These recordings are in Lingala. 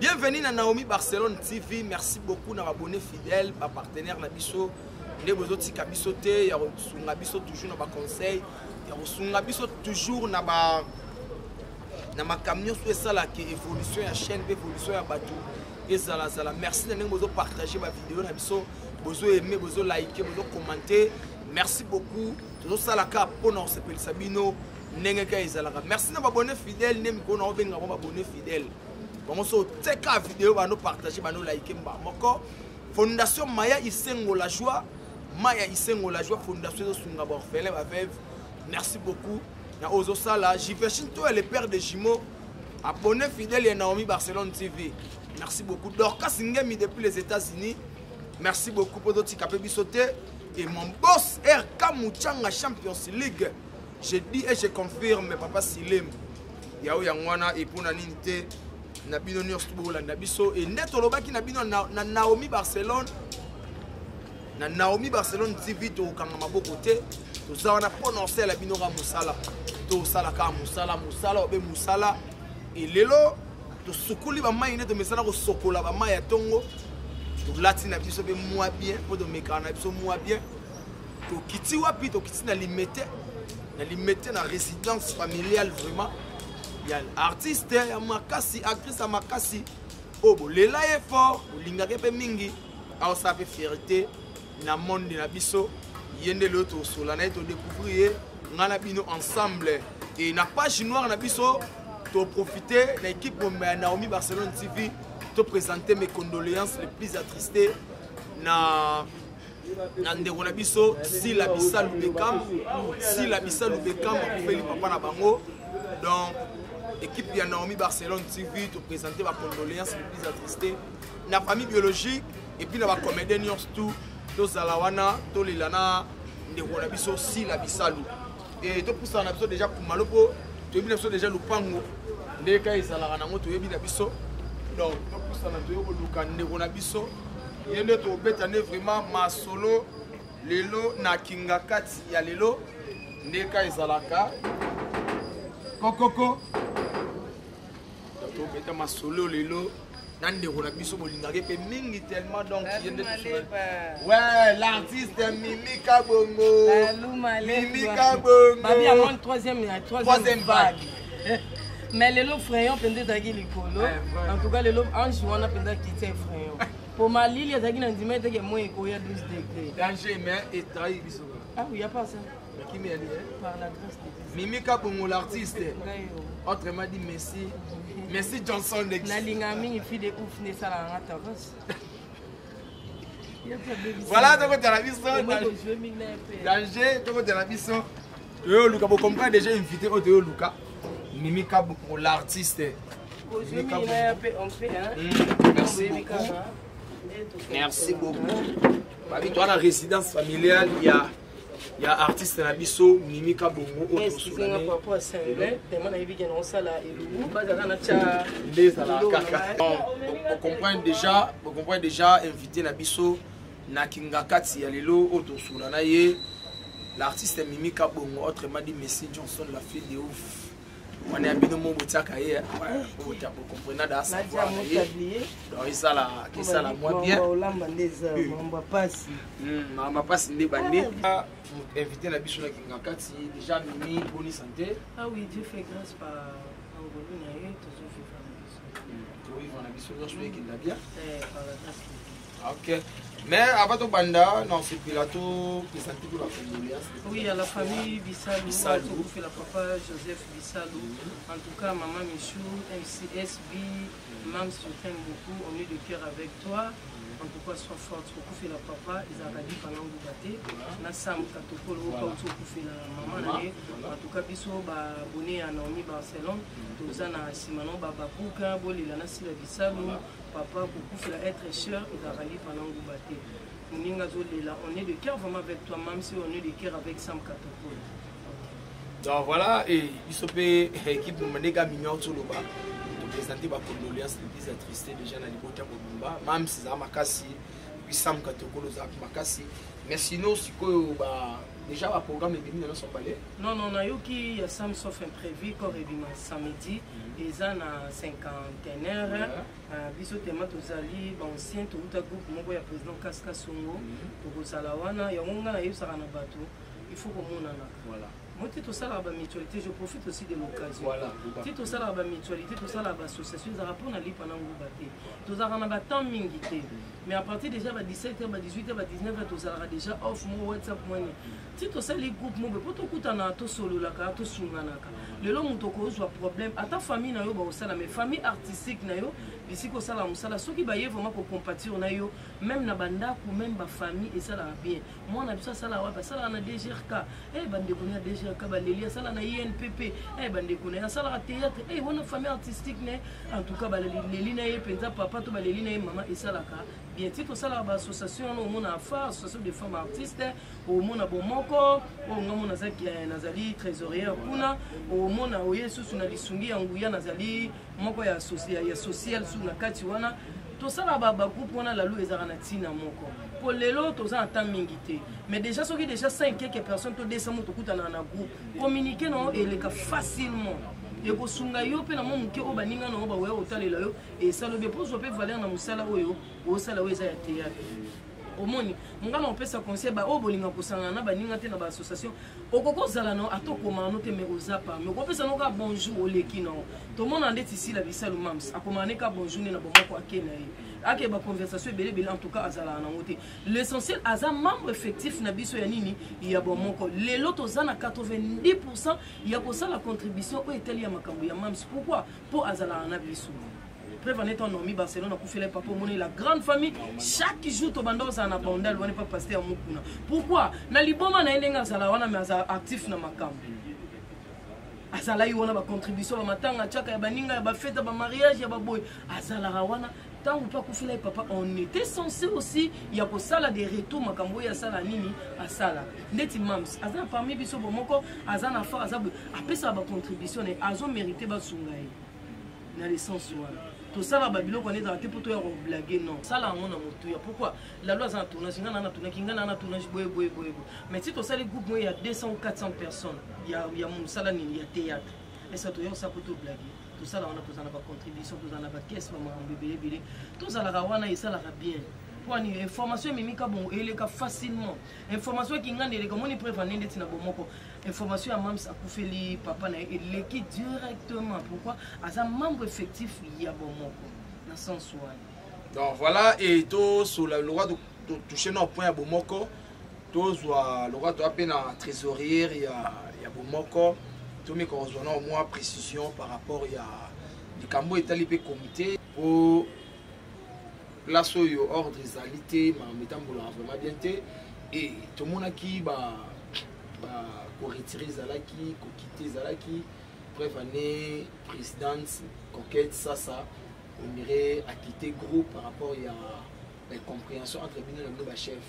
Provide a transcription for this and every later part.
Bienvenue na Naomi Barcelone TV. Merci beaucoup na abonné fidèle, ba partenaire na biso. Nde bozo tika biso te ya kosunga biso toujours na ba conseil, ya kosunga biso toujours na ba na makambo nyonso esalaka évolution ya chaîne mpe évolution ya bato ezalazala merci na ndenge bozo partage bavideo na biso bozo aime bozo like bozo commente merci beaucoup tozosala kaka mpona kosepelisa bino ndenge kaka ezalaka merci na babone fidèle nde mikolo na obenga ngo babone fidèle bango so oteka video bano partage bano like mba moko fondation maya isengo la joie maya isengo la joie fondation ezosunga baorphelin baveve merci beaucoup na oyo ozosala jiveshin to ya le père de jumeau abonne fidèle ya naomi barcelone tv merci beaucoup dorcas ngemi depuis les états-unis merci beaucoup mpo totika mpe biso te et mon boss rk muchanga champions league je dis et je confirme papa silem yao yango wana epona nini te na bino nyonso bolanda biso e nde tolobaki na bino na, na naomi barcelone na naomi barcelone tv tokokanga maboko te toza wana mpo na osala bino ka mosala tosalaka mosala mosala obe mosala e lelo tosukuli bamai nde tomesana kosokola bamai ya ntongo tolati na biso mpe mwa bien mpo tomekana na biso mwa bien tokiti wapi tokiti na limete na limete na résidence familiale vraiment ya artiste ya makasi actrice ya makasi oyo oh, bolela ye fort bolingaka mpe mingi aosala mpe fierité na monde na biso ye nde lelo tosola na ye todécouvrir ye ngai na bino ensemble e na page noire na biso toprofite na équipe momba ya naomi barcelone tv toprésente mes condoléances les plus attristé na na ndeko na biso sila bisalu bekam sila bisalu bekam akufeli papa na bango donc équipe ya naomi barcelone tv topresente bacondoléance le plus attriste na famille biologique epuis na bacomédien nyonso tout tozala wana tolela na ndeko na biso sila bisalu eh, topusana na biso deja kumalo mpo toyebi na biso deja lupango nde kai ezalaka nango toyebi na biso donc topusana toye koluka ndeko na biso ye nde tobeta nde vraiment masolo lelo na kingakati ya lelo nde kai ezalaka kokoko tobeta masolo lelo na ndeko na biso bolingaki mpe mingi tellement donc ye nde we l'artiste mimi kabongo mimi kabongotroisième vague mais lelo frayon mpenza ezalaki likolo eh, en tout cas lelo ange wana mpenza kiti ya frayon mpo malili ezalaki na ndima eteke moi ekoya 12 degre danger mais etayi biso ah oui ya pas ça Nakimi ya liye. Par la grâce de Dieu. Mimi Kabongo l'artiste. Autrement dit Messi. Messi Johnson Lex. Nalinga mingi fille de ouf ne sala nga tavos. Voilà toko tala biso. Danger toko tala biso. Yo Luka bo comprendre déjà invité au Théo Luka. Mimi Kabongo l'artiste. Mimi Kabongo. Hmm, merci beaucoup. Merci beaucoup. Babi toi la résidence familiale il y a ya artiste na biso mimi kabongo oyo tosulanende ezala kaka bocomprendre déjà bocomprendre déjà invité na biso na kingakati ya lelo oyo tosula na ye l'artiste mimi kabongo autrement dit messi johnson la fille de ouf mwana ya bino mo botiaka ye kota bokomprena da savoir na ye donc esala kesala mwa bien mama mpasi nde bande ah, invité na biso na kinga kati déjà mimi boni santé ah oui dieu fait grâce par angolu na ye tozovivre na biso tozovivre na biso nyonso ekenda bien eh, Okay. Mais avant tout banda, non, c'est puis là tout, puis ça tout la famille. Oui, à la famille Bissalou, Bissalou. tout fait la papa Joseph Bissalou. Mm -hmm. En tout cas, maman Michou, MCSB, mm -hmm. je t'aime beaucoup, on est de cœur avec toi. Mm -hmm. en tout cas soit forte okufela papa ezalaka lipa na nguba te na sam katokolo okauti okufela mama na ye en tout cas biso babone ya naomi barcelone toza na nsima na bababuka bolela na sila bisalu Papa kokufela être sœur ezalaka livre na nguba te moninga azolela on est de cœur vraiment avec toi même si on est de cœur avec sam katokolo donc voilà et biso mpe équipe ndenge aminior toloba topresente bacondoléance le plus attriste déjà na libota mobimba mame sizala makasi puis sam katokolo ozalaka makasi mais sinon sikoyo déjà baprogramme ebimi na nyonso mbale Non, non, nayoki ya Sam sauf imprévu corps ebima samedi mm. eza na cinquantenaire ah, biso tema tozali baancien touta groupe moko ya président kaska songo mm. tokozala wana yango ngai nayebisaka na bato il faut komonana moi ti tosalaka bamutualité je profite aussi de l'occasion ti tosalaka bamutualité tosalaka baassociation ezalaka mpo na lipa na nguba te tozalaka na batemp mingi te mais à partir déjà ba 17 heure ba 18 heure ba 19 heure tozalaka déjà off mo whatsapp mwane ti tosali groupe mobe mpo tokutana tosololaka tosunganaka lelo moto okozwa problème ata famille na yo bakosala mais famille artistique na yo bisika osala mosala soki baye vraiment kocompatir na yo meme na bandako meme bafamille esalaka bien mwana biso asala wapi asalaka na dgrk e eh, bandeko na ya dgrk baleli asala na inpp e eh, bandeko na ye asalaka théâtre e wana famille artistique na ye en tout cas baleli na ye mpenza papa to baleli na ye mama esalaka bien ti tosalaka baassociation wana omona fa association de femme artiste omona bomoko oyo nga mona nazali trésorier kuna omona oye lisusu na lisungi ya nguya nazali moko ya social su na kati wana tosala bagroupe wana lalu ezalaka na ntina moko mpo lelo toza na temps mingi te mais déjà soki déjà 5 quelque personne to 200 moto okutanaka na groupe communiqué nao eleka facilement ekosunga yo mpe na mwa moke oyo baninga nango bakoya kotalela yo esalobi mpo ozwa mpe valeur na mosala oyo osala oyo eza ya théâtre omoni nga na opesa conseil baoyo oh, bolinga kosangana na baninga te na baassociation okoki ozala nao ata okomana no te mai oza parmi okopesa no kaka bonjour oleki nao tomona ndeti sila bisalu mams akomana ne kaka bonjour nde na bomoko ake na ye ake baconversation ebele ebele en tout cas azalaka nango te l'essentiel aza membre effectif na biso ya nini ya bomoko lelo toza na 90 pourcent ya kosala contribution oyo etali ya makambo ya mams pourquoi po azalaka na biso preuve en est en nomi barcelone akufela papa omoni la grande famille chaque jour tobanda ozala na bandal wana epa paster ya mokuna pourquoi na liboma na ye ndenge azala wana me azala actif na makambo azalaki wana bacontribution bamatanga chaka ya baninga ya bafete ya bamariage ya baboye azalaka wana ntango mpe akufela ye papa on était censé aussi ya kosala de retour makambo oyo asala nini asala ndeti mams aza na parmi biso bo moko aza na fort aza boye apesaka bacontribution na ye azo mérité basunga ye na lisence wana tosala babiloko wana ezala te mpo toya koblage non sala yango na motuya pourkui lalo aza na tournage ngai naa na tournage ngai naa na tournage boye boye boye boye mais ti tosali groupe moye ya 200 ou 400 personnes ya mosala nini ya théâtre esa toya kosala mpo toblage tosala wana tozala na bacontribution tozala na bakese bamakambo ebele ebele tozalaka wana esalaka bien pwani information ememika bongo eleka facilement information ya kinganda eleka omoni preuve ane ndeti na bomoko information ya mams akufeli papa na ye eleki directement pourquoi aza membre effectif ya bomoko na sens wana donc voilà e tosola lokola touche na point ya bomoko tozwa lokola toya mpe na trésorier ya, ya bomoko tomeka kozwa nao mwa précision par rapport ya likambo etali mpe comité mpo place oyo ordre ezali te makambo etambolaka vraiment bien te e tomonaki ba, ba koretire ezalaki kokite ezalaki bref année présidente coquette sasa on dirait akite groupe par rapport ya ba comprehension entre bino na bino ba chef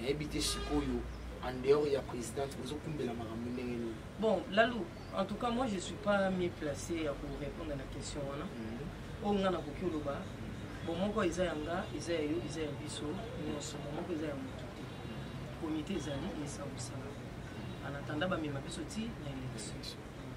nayebi te sikoyo en dehors ya présidente bozokumbela makambo ndenge nini bon lalu en tout cas moi je suis pas mieux placé ya korépondre na question wana mhm. oyo ngai nakoki oloba bon moko eza ya nga eza ya yo eza ya biso nyonso bon moko eza ya moto te komite ezali esa kosala anatanda bamema biso ti na élection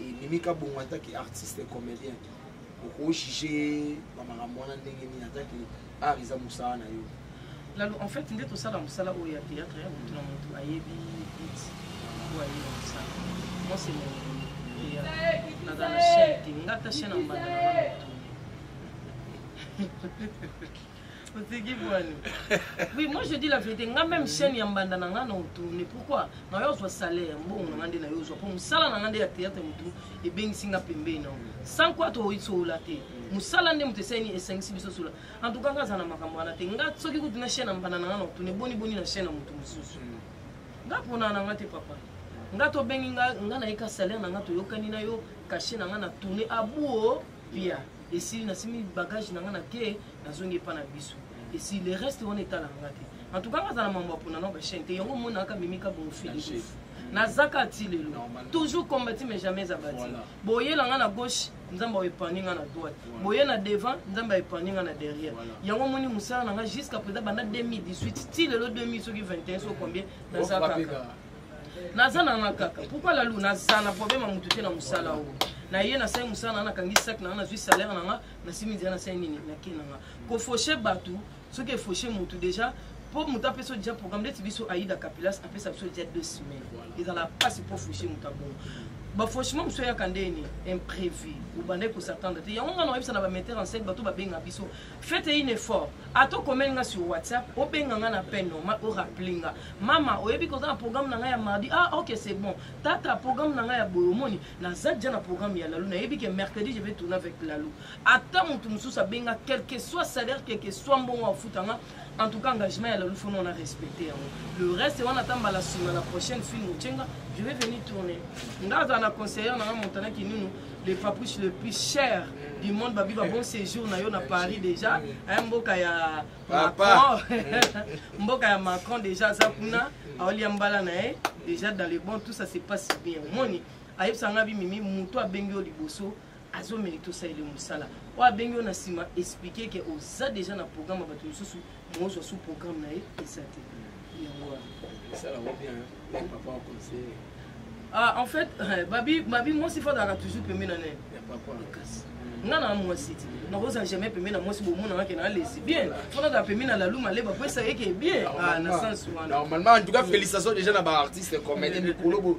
et mimi kabongo ataki artiste comédien okojuge bamakambo wana ndenge nini ataki art eza mosala na yo lalo en fait nde tosala mosala oyo ya théâtre ya motu na motu ayebi bit oyo ayebi mosala moi c'est mon naza na chaine te nga ata chaine ambanda na motu otiki bwani oui moi je dis la vérité nga même chaîne ya mbanda na nga na otourne pourquoi na yo ozwa salaire mbongo na nga nde na yo ozwa mpo mosala na nga nde ya théâtre motu ebengisi nga pembeni na yango sans quoi toyisoola te mosala nde moto esali nini esangisi biso sola en tout cas nga aza na makambo wana te nga soki kutu na chaîne ya mbanda na nga na otourne boni boni na chaîne ya motu mosusu nga mpona na nga te papa nga tobengi nga nga nayeka salaire na nga toyokani na yo kashe na nga na tourne abuo pia esili nasimi bagage na nga na ke nazongi epa na biso esi le reste wana etalaka nga te en tout cas azala mambo apona na bachaine te yango omonaka mimika bongo philippe nazaka ti lelo toujours combati mais jamais abati boyela nga na gauche nzambe aepani nga na droite boye na devant nzambe aepani nga na derrière yango omoni mosala na nga jusqu'à présent banda 2018 ti lelo 2000 soki 21 soki combien nazakaka naza na nga kaka pourkui lalu naza na problème ya motu te na mosala oyo naye nasali mosala na nga nakangi saki na nga nazwi salaire na nga nasimi nzela nasali nini nake na nga kofauche bato soki efauche motu déjà mpo moto apesa yo déjà programme ndeti biso aida capilas apesa biso déjà deux semaines ezala mpasi mpo fauche moto abongo bafauchement mosusu eyaka ndeni imprévu obandaki kosattendre te yango ngai nakoyebisa na bametteur en scène bato babenga biso Fete in effort ata okomeli nga sur whatsapp obenga nga na pen normal oraple nga mama oyebi koza na programme na nga ya mardi ah ok c'est bon tata programme na nga ya boye omoni naza deja na programme ya lalu nayebi ke mercredi je vais tourner avec lalu ata motu mosusu abenga quelque soit salaire quelque soit mbongo afuta nga en tout cas engagement ya lalu fona ona respecte yango le reste wana ata mbala nsima na prochaine film ocenga je vais venir tourner nga aza na conseillere na nga montana kinunu le papouche le plus cher du monde babi ba bon séjour na yo na paris déjà un mboka ya macron mboka ya macron déjà aza kuna aolia mbala na ye déjà dans le bon tout ça se passe bien omoni ayebisa nga bimimi moto abengi yo liboso azomeli tosaleli mosala oyo abengi yo na nsima explike ke oza déjà na programme ya bato mosusu mozwa su programme na ye eza te yango wana en fait eh, babi babi mwasi fadaka toujours pembe na ne kasi nga na mwasi ti nakozala jamais pembe na mwasi bomonanga ke na lesi bien fo nazala pembe na lalu maleba po esayeke bien ah, na sens wana normalement en tout cas félicitation déjà na baartiste comédien mikolo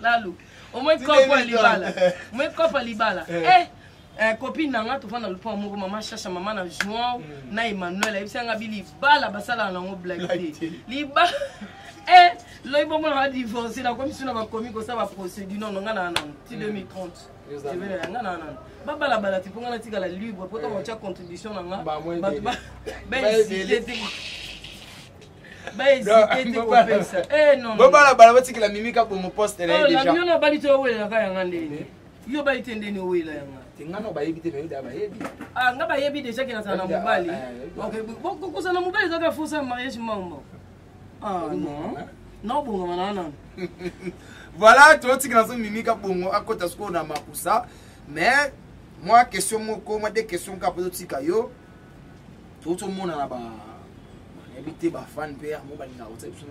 lalu omoi kopo ya libala omoi kopo ya libala eh, eh. eh copine na nga tofanda lopango moko mama shasha mama na joan mm. na emmanuel ayebisi yanga bi libala basalaka nango blak te libala eh, loyi bomona nga divorce nakomi su na bakomi kosala baprocédure nono nga na nano ti 2030 ebelela nga na nano babalabala te mpo nga natikala libre mpo toko otya contribution na nga bato baesite te babalabala batikela mimika bongo poste naye deja yo na bali te owelelaka yanga ndenge yo bayi te ndeni owelela yanga te nga na bayebi te nayo da bayebi ah nga bayebi deja ke nazala na mobali kokosa na mobali ezaka fosa mariage mambo ah non nabongama na nano voilà totikela so mimika bongo akota sikoyo na makusa mais mwa question moko mwa de question kaka mpo totika yo toyoti omona na ba nayebi te bafane mpe yango balingaka kotia biso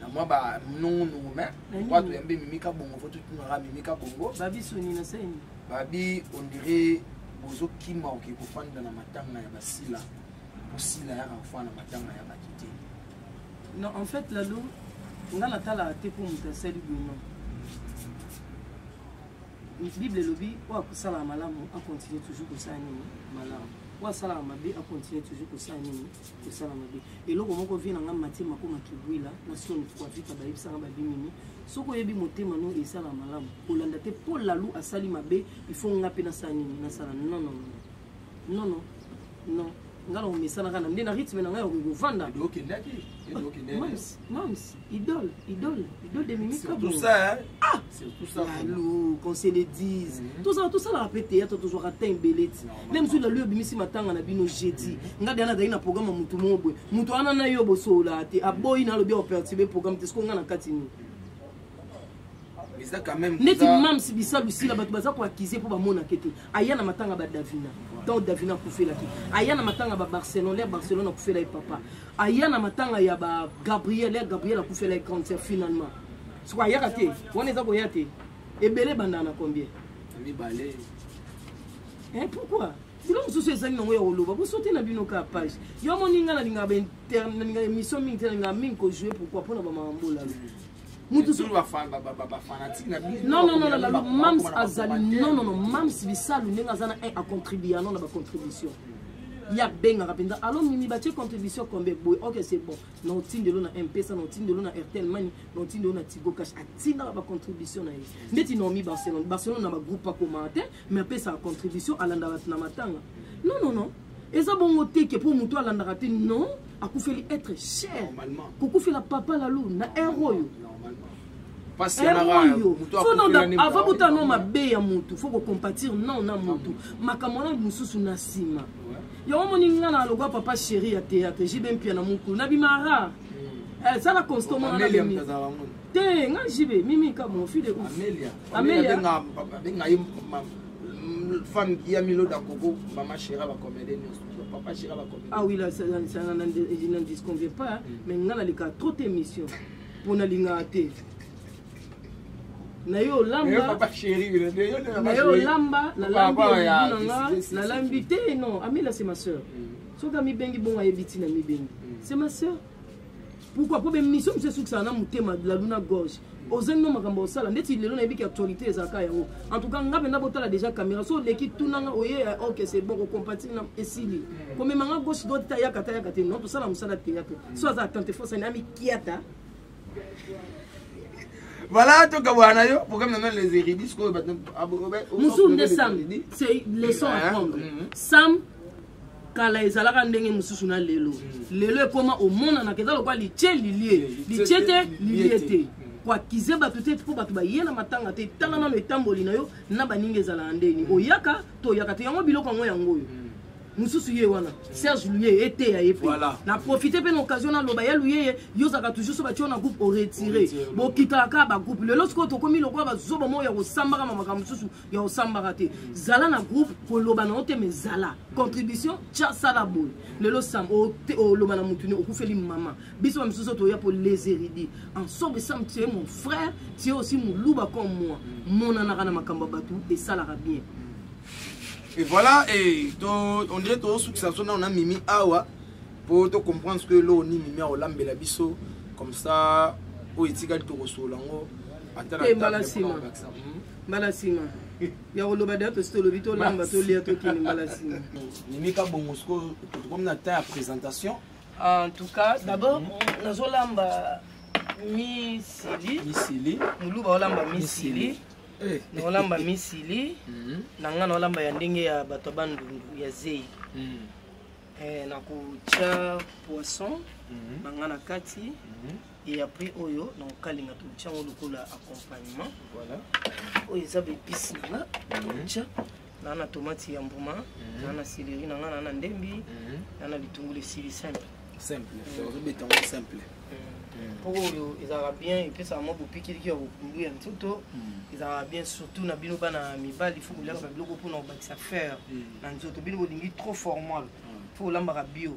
na mwa banongonongo me wato yambe mimika bongo fo totunaka mimika bongo babi soni na seni babi ondire bozokima oke kofanda na matanga ya basila osila yaka kofanda na matanga ya baki te non en fait lalo nga natalaka te mpo moto asali bono bible elobi oyo akosalaka malamu akontinue toujours kosala nini malamu oyo asalaka mabe akontinue toujours kosala nini kosala mabe eloko moko vie na ngai matie makoma kibwila na soni kuavita bayebisaka babimini soki oyebi motema no esala malamu kolanda te mpo lalu asali mabe ifo ngai mpe nasala nini nasala nonono non non non nga na omesanaka na nde na rythme na ngai ya kokovanda mams idole idole idole de mimi kabonga ah lalo qu'on se le dise mhm. tozala tosalaka mpe théâtre tozwaka temps ebele ti meme soki lalo obimisi matanga na bino jeudi mhm. nga diana azalaki na programme ya motu moko boye motu wana na yo bosololaka te aboyi na alobi aopertibe programme te soko nga na kati nini neti mams bisa lusila bato baza koakize mpo bamonake te aya na matanga badavina ntango davina akufelaki aya na matanga babarcelone ya barcelone akufela ye papa aya na matanga ya bagabriel ya gabriel akufela ye grande sœur finalement soko ayaka te wana eza koya te ebele ebandaka na combien mibale eh, pourquoi bilo mosusu ezali nango ya koloba bosote na bino ka page yo amoni ngai nalingaka émission mingi te nalingaka mingi kojoue pourquoi mpo na bamamambolalo mams azali nonono mams bisalu ndenge aza na un acontribuano na bacontribution ye abengaka mpenza alo mimi batie contribution combien boye ok c'est bon na otindelo na mpesa na otindelo na airtel mani na otindelo na tigo cash atindaka bacontribution na ye ndeti naomi barcelone barcelone na bagroupe akomaka te mais apesaka contribution alandaka na matanga non non non eza bongo te ke mpo moto alandaka te non akufeli être cher kokufela papa lalu na heure oyo oyo ava botala no mabe ya motu fo kocompatir non na motu makambo wana mosusu na nsima yango moni nga na logwa papa chéri ya théâtre jibe mpia na mokulu na bimara sala constamment na bimi te nga jibe mimi kamo fide amelia abenga ye femme ya milo da koko mama shera ba comédien nyonso papa shera ba comédien ah oui là ça je n'en disconviens pas mm. mais nga na lika trop émission pour na linga te na yo olamba na yo olamba nalambi nanga nalambi te non amela c'est ma soeur mm. soki amibengi bongo ayebi ntina amibengi mm. c'est ma soeur pourquoi po bemission mosusu esukisaka na motema laluna gorge ozangi no makambo osala ndeti lelo nayebi ki actualité ezalaka yango en tout cas nga mpenza botala déjà caméra so oleki tunanga oye eh, ok c'est bon kocompatile na esili komema nga gauche droite ta yaka ta yaka te non tosala mosala théâtre so aza atante fosa na mikiata voilà tokabwana na yo programme nano les héridis oyo mosusu nde sam c'est leçon à prendre sam kala ezalaka ndenge mosusu na lelo mm. lelo ekoma omonanaka eza lokola litie lilie mm. litie te lilie te mm. koakize bato te mpo bato baye na matanga te tala nano etamboli na yo na baninga ezalaka ndeni oyaka to oyaka te yango biloko yango yango oyo mosusu ye wana serge luye eteya ye mpe na profite mpe na occasion naloba ya luyeye yo ozalaka toujours so batio na groupe oretire bokitaka kaka bagroupe lelo sikoyo tokomi lokola bazoba moko ya kosambaka ma makambo mosusu ya osambaka te zala na groupe koloba na yo te mais zala contribution tya sala boye lelo sam oloba na motu ne okufeli mama biso ba misusu toya po les héridi en sobe sam tie mon frère tie aussi moluba comme moi monanaka na makambo ya bato esalaka bien et voilà et to, on dirait tosukisa biso nano na mimi awa mpo tocomprendre soki eloko nini mimi akolambela biso comme ça oyo etikali tokosolola yango atala mbala nsima mbala nsima ya koloba deya tosi tolobi tolamba tolia tokende mbala nsima mimika bongo sikoyo tokomi na temps ya présentation en tout cas d'abord mhm. nazolamba misili misili moluba olamba misili eh. naolamba misili mhm. na ngai naolamba ya ndenge ya bato ya bandundu ya zei mhm. eh, nakotya poisson na ngai na kati et après oyo na kokalinga totya yango lokola accompagnement voilà oyo eza baepice na nga totya mhm. naa na tomati ya mbuma mhm. naa na sileri na nga naa na ndembi mhm. naa na bitungulu esili simple simple ozobeta yango simple mpo oyo ezalaka bien epesaka mwa bopikiliki ya kokundu ya nzoto ezalaka bien surtout na bino bana mibali fo kolyaka babiloko mpona kobakisa fer na nzoto bino bolingi trop formal fo kolambaka bio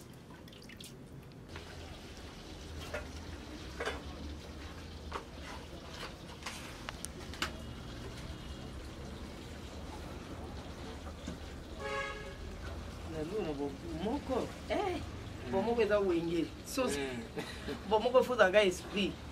moko eza wenge soso bo moko efozalaka esprit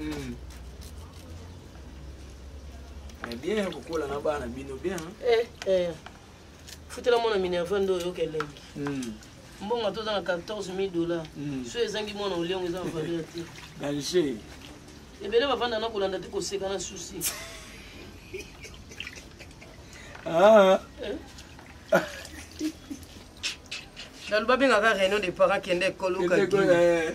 Mm. Mais bien ya kokola na bana bino bien. Eh eh. Futela mwana minerva ndo oyoka elengi. Mm. mbongo toza na 14000 dollars hmm. so ezangi mwana oliango eza na valeur te danger ebele bavanda na kolanda te koseka na susi ah. eh? naloba bengaka réunion de parent kende ekoloka eh.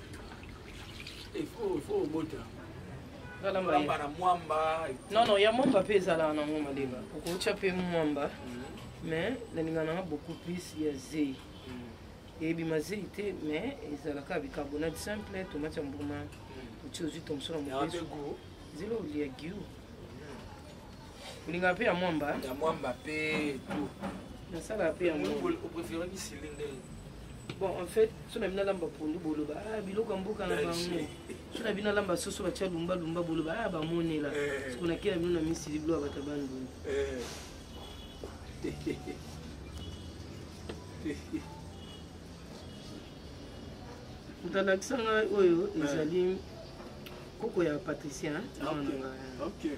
il faut il faut obota mwamba na mwamba non non ya mwamba mpe ezalaka nango malemba okotya mpe mwamba mm. mais nalinga nanga beaucoup plus ya zei mm. ebima zei te mais ezalaka bicarbonate simple tomate ya mbuma mm. otie ozwi tomso na mobesu zelo olia giu olingaka mpe ya mwamba ya mwamba mpe tu nasalaka mpe yango opreferaki silinde bon en fait so na bino alamba pondu boloba ah, biloko ya mboka na bango so na bino alamba soso batya lumba lumba boloba ah, bamonela eh. soko nakela bino na misili bilo ya bato banduni eh. moto alakisa ngai oyo eh. ezali koko ya patricien awana ngai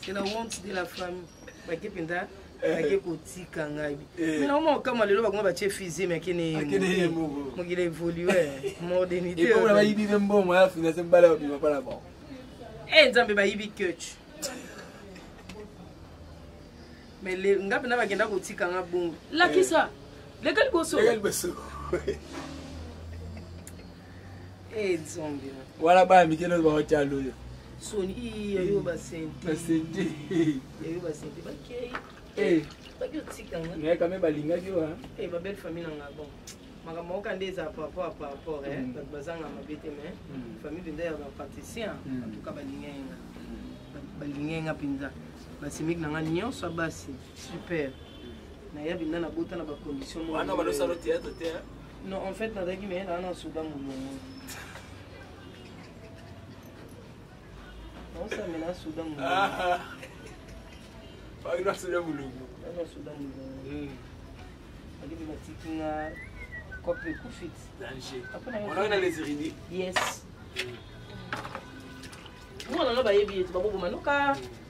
c'est la honte de la famille bake mpenza bake kotika ngai mais na omwa okama lelo bakoma batie fusier mais akende ye mokili évolue modernité bayibi mpe mbongo ya finance mbala babima mpa na bango e nzambe bayibi coach mais nga mpenza bakenda kotika nga bongo lakisa leka liboso wana bana mike nao baotya loyo soni iyo yo basente basente yo basente bakei eh. baki otikanga naye kame balingaki wa eh, babelle famille nanga bon makambo oka nde eza par rapport par rapport eh, mm. bato bazanga mabe te mais mm. famille mpenza ya bapatricien mm. en tout cas balingai nga balingai nga mpenza basemeki na nga nyonso ya basi super naya mpenza nabota na bacondition mowana balosalo théâtre te Non, en fait, nazalaki meye na wana soda molongo. Naosamela soda molongo. Ah, Baki na soda molongo. Naza soda molongo. Hmm. Baki batiki nga kope ekufi ti. Danger. Ona na les iridi. Yes. Hmm. Mwana no bayebi ye ti baboboma noka. Hmm.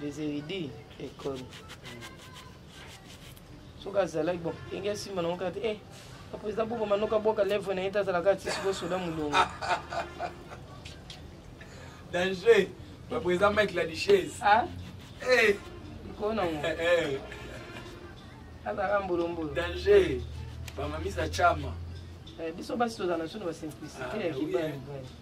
les eridi ekolo soki azalaki bon ndenge asimba nango kaka te e baprésident boko manoka bwaka lèvre na ye te azalaka ati sikoyo soda molongo danger baprésident mike la duchesse likolo nango azalaka mbolombolo danger bamamisa chama eh, biso basi tozala na soni basimplicité ya kibaa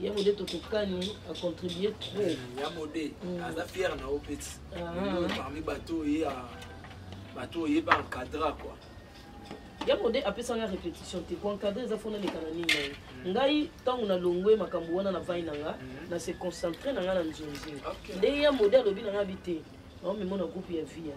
ya mode tokokani acontribue trop eh, ya mode mm. aza fiere na yo peti ah. parmi bato oye bato oye ba encadra kua ya mode apesanga répétition te koencadre eza fona leka na nini na ye mm. ngai ntango nalongwe makambo wana na vai na nga mm. na se concentre na nga na nzonzi ndenge ya mode alobi na nga bi te naomemona groupe ya via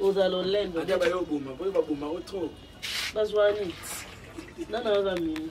oza lolendo ata bayo oboma boye baboma o trop bazwani nana oza mimi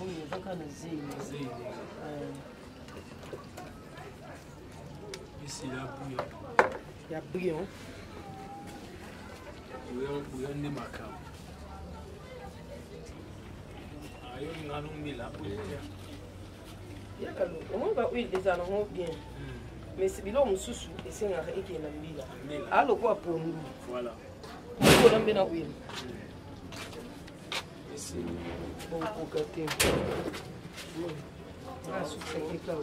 Oyo ezaka na zeyi. Zeyi. Esi ya buya. Ya buya. Buya buya nde makambo. Ayo ngano mila buya. yaka lo omoni ba huile eza nango bien mais biloko mosusu esengaka ekende na mbila alokola pondu okola mpe na huile bokoka te asukisaki kaka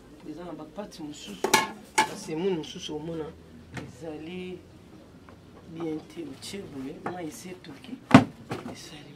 eza na bapate mosusu basemune mosusu omona ezali bien te otie boye mai esi etoki esali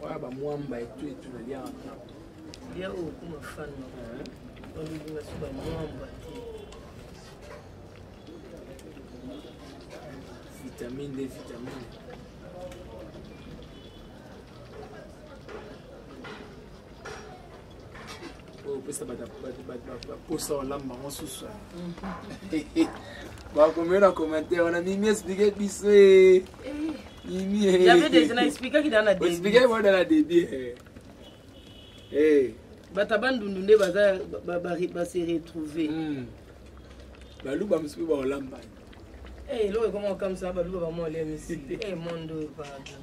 Voilà ba mwamba et tout et tout na lia na. Lia o kuma fan na. Ba bibi ba suba mwamba te. Vitamine D, vitamine. opesa baposa olamu bango susu bakomeli na commentaire wana mimi esplike biso e mimi esplikaki bana na debie bato ya bandundu nde baza base retrouve hmm. baluba mosusu baolamba eh, eloko ekoma kokamisa baluba bamwa olemisi eh, mondo pardon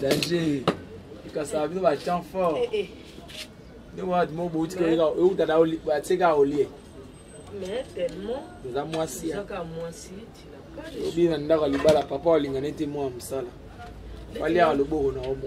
danger kasala bino bachan fort eh, eh. ndenge wana timo bouti euta na batie kaka olie oza mwasi obi na ndako ya libala papa olinga nete mwa mosala baliaka loboko na obo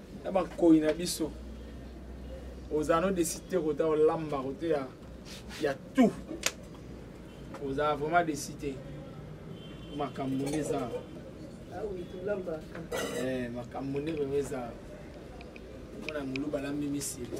na bankoi na biso ozala no desite kota olamba kote ya, ya tout ozala vraiment desite makambo nde eza eh, makambo nde vrema eza mona moluba alambi misili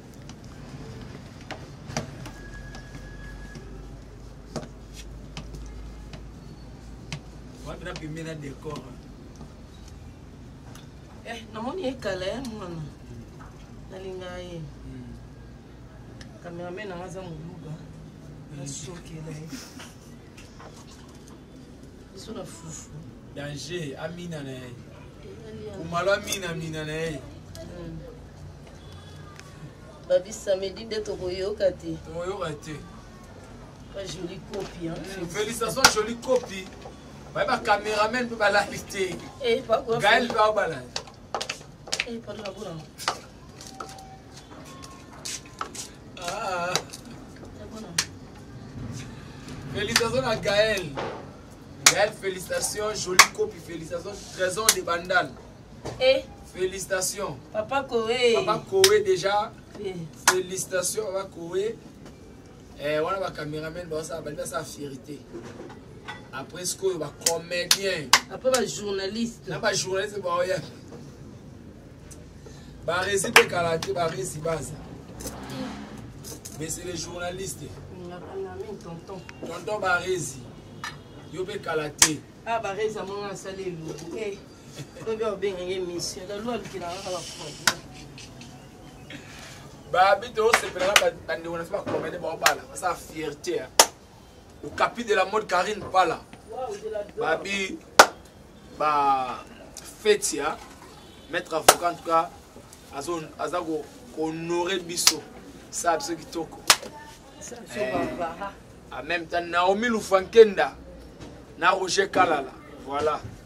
na pembe na decor eh namoni ye kala ya mwana nalingaka ye cameraman nanga aza moluba nasokela ye biso na fufu danger amina na ye kumalo amina mina na ye babi samedi nde tokoyoka te tokoyoka te ba jolie copie hein? Mm, félicitations jolie copie baye ba cameraman mpe balali te eh, gael mpe aobalali eh, ah. félicitations na gael gael félicitations jolie copie félicitations trésor de bandal Eh. Félicitations. Papa Koé. Papa Koé déjà. Eh. Félicitations Papa Koé. Eh, wana ba cameraman ba ça ba ça fierté. Après ce que ba comédien. Après ba journaliste. Na ba journaliste ba oya. Ba résidé kalaté ba résidence. Mais c'est les journalistes. Tonton. Tonton Barezi. Yo pe kalaté. Ah Barezi amona asali elubu. Eh. oyebi obenga ye misio lalo alukela kaka baproblème babi tosepela na bandeko na biso bakomede baobala basala fierté okapi de la mode carine pala babi ba feti ya maître avocat en tout cas aza kohonore biso sala biso kitoko eh, en même temps naomi lufankenda na roger kalala voilà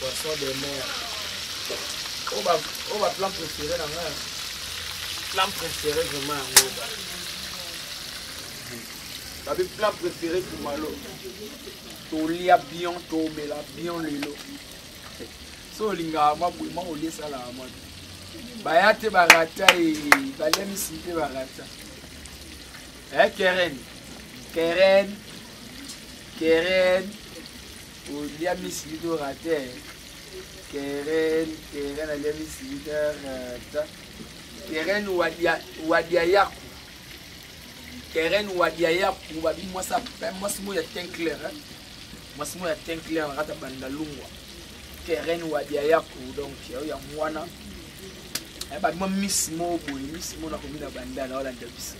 poisson de mer oyo baplan préféré na ngai plan préféré vraiment yango babi plan préféré kumalo tolia bion tomela bion lelo so olingaka mwa boye mwa olie esalaka mwa baya te barata e baliamisi mpe barata Eh, Keren. Keren. Keren. Olia Miss Lido raté. Keren. Keren alia Miss Lido raté. Keren wadia wadia yaku. Keren wadia yaku babi moi ça moi ce mot ya teint clair hein. Moi ce mot ya teint clair rata banda lungwa. Keren wadia yaku donc ya mwana. Eh, babi moi Miss mo boye Miss mo na komina banda na wala ndabisa.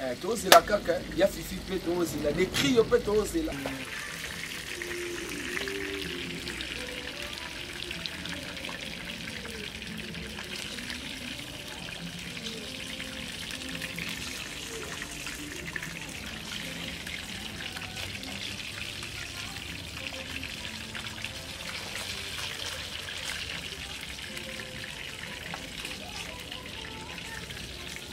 Eh, tozela kaka ya fifi mpe tozela lekri yo mpe tozela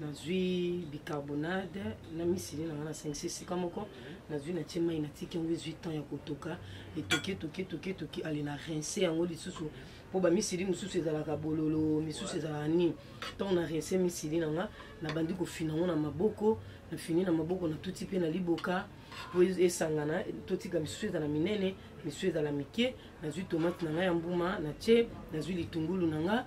nazwi bicarbonade na misili na nga nasangisi esika moko nazwi natie mai natiki yango ezwi temps ya kotoka etoki etoki etoki etoki ale na rince yango lisusu mpo bamisili mosusu ezalaka bololo misusu ezalaka nini ntango na rince misili na nga nabandi kofina yango na maboko nafini na maboko natuti mpe na liboka mpo esangana totika misusu ezala minene misusu ezala mike nazwi tomate na nga ya mbuma natie nazwi litungulu na nga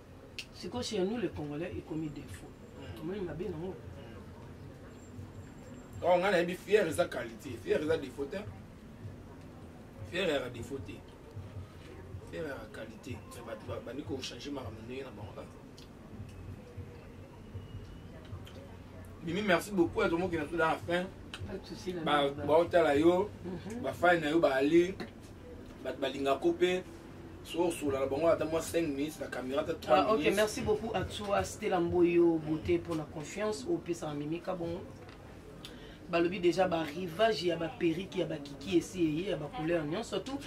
sikoyo chez nous le congolais ekomi defaut tomoni hmm. mabe nango hmm. oh, ngai nayebi fiere eza qualité fiere eza defaut te fiere yaka defaut te fiere yaka qualité me bato babandi kochange makambo ndenge na bango kaka mimi merci beaucoup atomoki na toda na fin baotala yo mhm. bafani na yo baali bato balingako mpe sosola na bango ata mwa 5 minutes na caméra ta 3 ah, ok merci beaucoup à toi stela mboyo beauté mpo na confiance opesaka mimika bongo balobi déjà barivage ya baperike ya bakiki esi eye ya bacouleur nyonso tout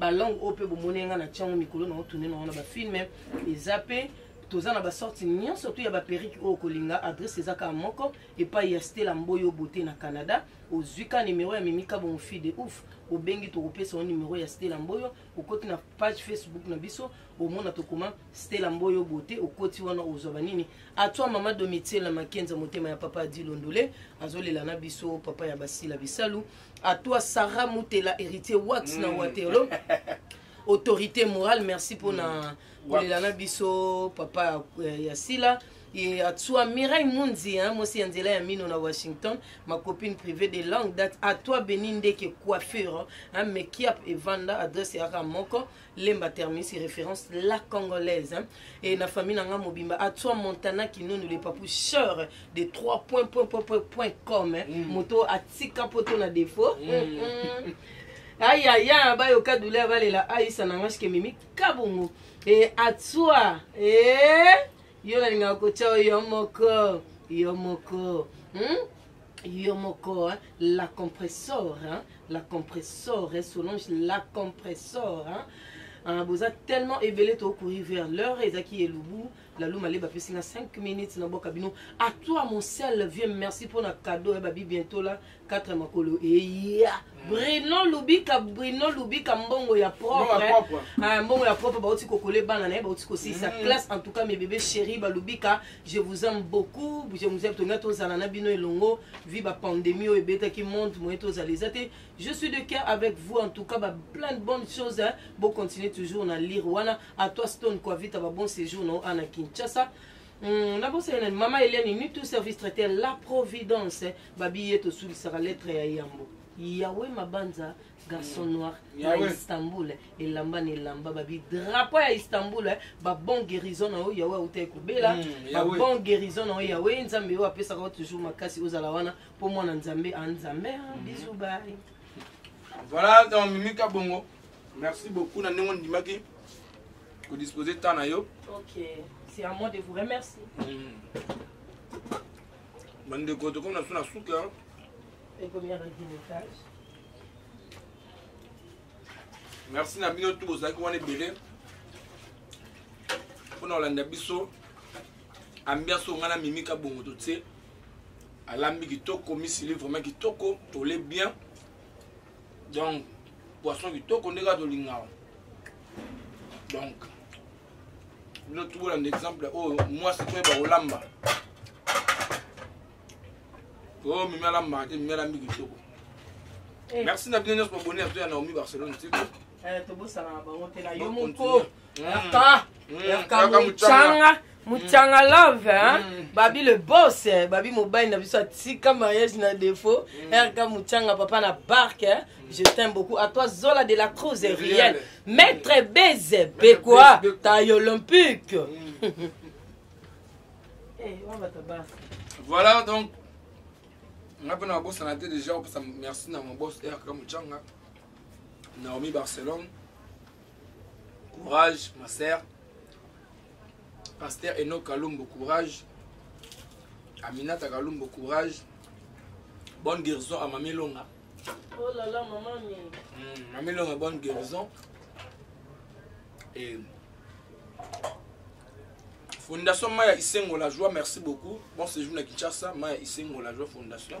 balangue oyo mpe bomoni ngai na tiango mikolo na otune nango na bafilme eza mpe toza na basorti nyonso tu ya baperike oyo okolinga adresse eza kaka moko epai ya stela mboyo bote na canada ozwi ka nimero ya mimika bongo fille de ouf obengi tokopesa yo nimero ya stela mboyo okoti na page facebook na biso omona tokoma stela mboyo bote okoti wana ozwa banini atwa mama domitiel na makenza motema ya papa adi londole azolela na biso papa ya basila bisalu atwa sara mutela héritier wax mm. na waterlo autorité morale merci mpona mm. kolela na biso papa eh, ya sila ye atsua mirai munzi hein, mwasi ya nzela ya mino na washington ma copine privée de langue date à toi beni ndeke coiffure hein, mekiap evanda adresse yaka moko lemba termis référence la congolaise hein. et na famille nanga mobimba atsua montana kinonu le papu sœur de 3 point point point point point com hein. mm. moto atika poto na défaut mm. mm. ayaya bayoka douleur balela aisa na ngashike mimi kabongo e atswa e yo nalingaka kotya oyo yo moko yo moko hmm? yo moko la compressor hein? la compressor hein? solange la compressor hein? Uh, boza tellement ebele tookourir vers l'heure ezalaki elubu la luma leba pesi na 5 minutes na boka bino à toi mon seul vieux merci pour na cadeau ya babi bientôt là 4 makolo eya mm. Bruno Lubika Bruno Lubika mbongo ya propre hein. ah, mbongo ya propre ba otiko coller bana na ba otiko si sa mm. classe en tout cas mes bébés chéris ba Lubika je vous aime beaucoup je vous aime tout ngato zala na bino elongo vie ba pandémie oyo beta qui monte moyen to zala ezate je suis de cœur avec vous en tout cas ba plein de bonnes choses hein. bon continuer toujours na lire wana à toi stone kuavita ba bon séjour na yo ana kinshasa Mm, nabosani nani mama eleni ni tout service traité la providence babi ye tosulisaka lettre ya yambo yawe mabanza garçon mm. noir na Yahweh. istanbul elamba na elamba babi drapo ya istanbul eh, babon guérison na yo yawe autaki kobela Mm, Yahweh. babon guérison na yo yawe nzambe oyo apesaka yo toujours makasi ozala wana mpo mwana nzambe a nzambe ah, bisu bai Voilà, donc Mimi Kabongo. Merci beaucoup na ndenge ondimaki ko disposer temps na yo. OK. C'est à moi de vous remercier. Mm. Bandeko tokomi na biso na suka. Ekomi ya redemotage. Merci na bino tout bozalaki wana ebele mpo na kolanda biso ambiance oyo ngai na mimi kabongo totie alambi kitoko misili vraiment kitoko tole bien donc poisson kitoko nde kaka tolingaka donc bino tukolanda exemple oyo oh, mwasi to yeba kolamba oyo oh, mimi alambaka te mimi alambi kitoko eh. merci na bino nyonso baboni ya to ya naomi barcelone tiko eh, tobosanaka bango te na yo moko Erka, Mm, Erka Erka Muchanga, Muchanga Love, hein? Mm. Babi le boss, hein? Babi mobile na biso atika mariage na défaut. Mm. Erka Muchanga, papa na barque, hein? Je t'aime beaucoup. À toi, Zola de la Cruz et Riel. Riel. Maître Beze, Bekoa, Beze, Beko- taille olympique. Mm. Eh, on va te battre. voilà donc nga mpe nakosana te déjà opesa merci na mon boss rk muchanga naomi barcelone courage ma sœur pasteur eno kalumbu courage aminata kalumbu courage bonne guérison à mami longa oh là là maman mm, mami longa bonne guérison et fondation maya isengo la joie merci beaucoup bon séjour na kinshasa maya isengo la joie fondation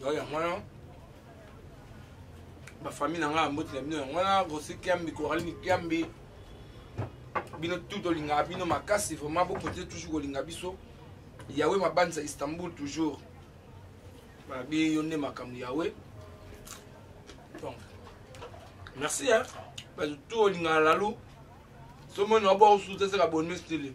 donc yango wana bafamille na ngai ya mboti na bino yango wana rosi kiambi coralini kiambi bino tu tolingaka bino makasi vraiment bokontinue toujours kolinga biso yawe mabandisa istanbul toujours babi yo nde makambo yawe donc merci hein bato tu olingaka lalu somoni wabwa osuta esaka bonne style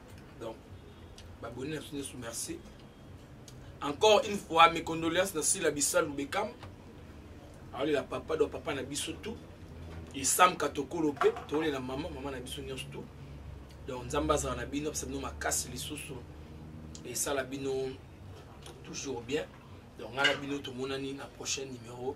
donc baboni na biso nyonso merci encore une fois mes condoléances na sila bisalu bekam aolela papa do papa na biso tout esam katokolo mpe tolela mama mama na biso nyonso tout donc nzambe azala na bino apesa bino makasi lisusu esala bino toujours bien donc ngai na bino tomonani na prochain numéro